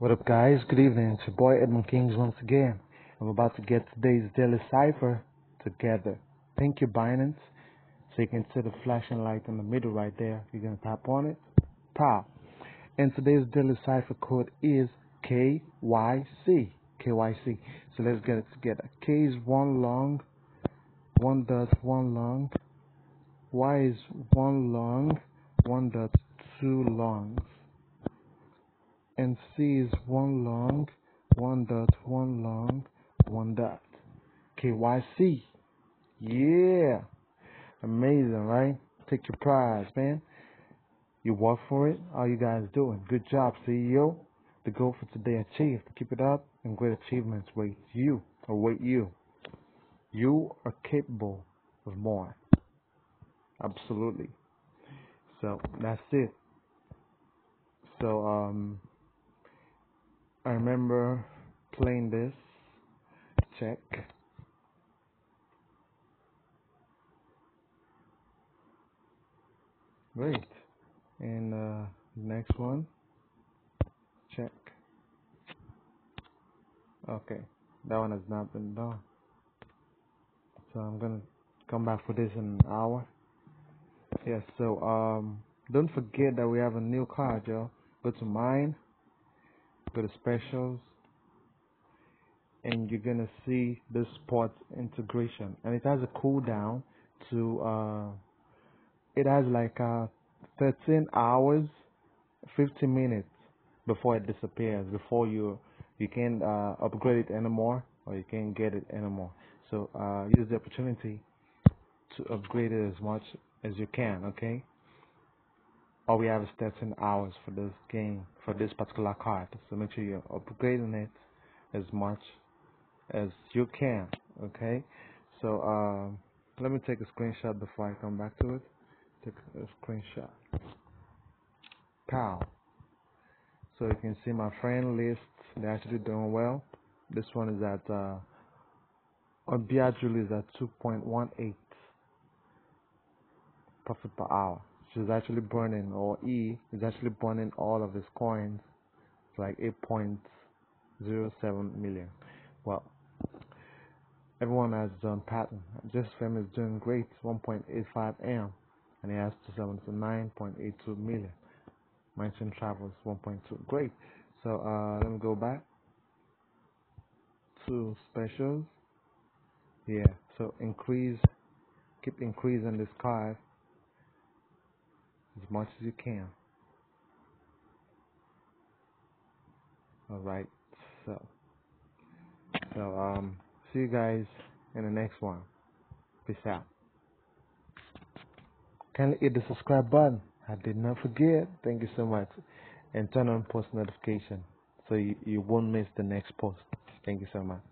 What up, guys? Good evening. It's your boy Edmoon Kings once again. I'm about to get today's daily cipher together. Thank you, Binance. So you can see the flashing light in the middle right there. You're gonna tap on it. Pow. And today's daily cipher code is KYC. KYC. So let's get it together. K is one long, one dot one long. Y is one long, one dot two longs and C is one long, one dot, one long, one dot. KYC. Yeah. Amazing, right? Take your prize, man. You work for it. How you guys doing? Good job, CEO. The goal for today achieved. Keep it up and great achievements wait you await you. You are capable of more. Absolutely. So that's it. So um I remember playing this. Check. Great. And uh, next one. Check. Okay. That one has not been done. So I'm gonna come back for this in an hour. Yes, so um don't forget that we have a new card, y'all. Go to mine go to specials and you're gonna see the sports integration. And it has a cooldown to uh it has like uh 13 hours 50 minutes before it disappears before you you can't uh, upgrade it anymore or you can't get it anymore. So uh, use the opportunity to upgrade it as much as you can okay all we have is 13 hours for this game, for this particular card. So make sure you're upgrading it as much as you can. Okay. So um, let me take a screenshot before I come back to it. Take a screenshot. Pow. So you can see my friend list. They're actually doing well. This one is at uh, on is at 2.18 profit per hour which is actually burning, or E is actually burning all of his coins. Like 8.07 million. Well, everyone has done pattern. Just Fem is doing great, 1.85 M, and he has 279.82 million. Mansion travels 1.2. Great. So uh, let me go back to specials. Yeah. So increase, keep increasing this card as much as you can. Alright, so, so, um, see you guys in the next one. Peace out. Kindly hit the subscribe button. I did not forget. Thank you so much. And turn on post notification so you, you won't miss the next post. Thank you so much.